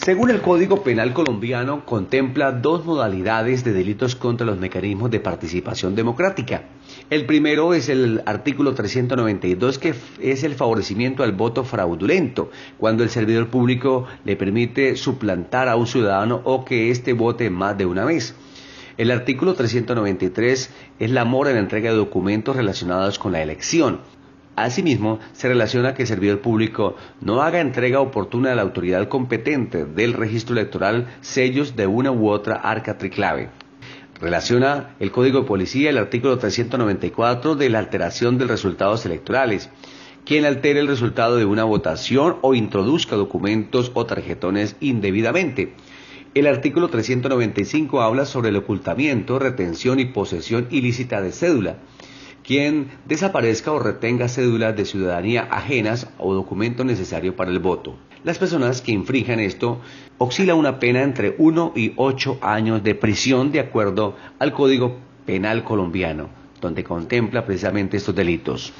Según el Código Penal colombiano, contempla dos modalidades de delitos contra los mecanismos de participación democrática. El primero es el artículo 392, que es el favorecimiento al voto fraudulento, cuando el servidor público le permite suplantar a un ciudadano o que éste vote más de una vez. El artículo 393 es la mora en la entrega de documentos relacionados con la elección. Asimismo, se relaciona que el servidor público no haga entrega oportuna a la autoridad competente del registro electoral sellos de una u otra arca triclave. Relaciona el Código de Policía el artículo 394 de la alteración de resultados electorales. Quien altere el resultado de una votación o introduzca documentos o tarjetones indebidamente. El artículo 395 habla sobre el ocultamiento, retención y posesión ilícita de cédula quien desaparezca o retenga cédulas de ciudadanía ajenas o documento necesario para el voto. Las personas que infrinjan esto oscila una pena entre 1 y 8 años de prisión de acuerdo al Código Penal colombiano, donde contempla precisamente estos delitos.